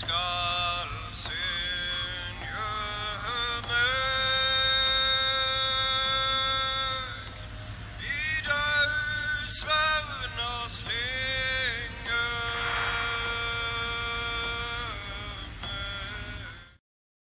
sky.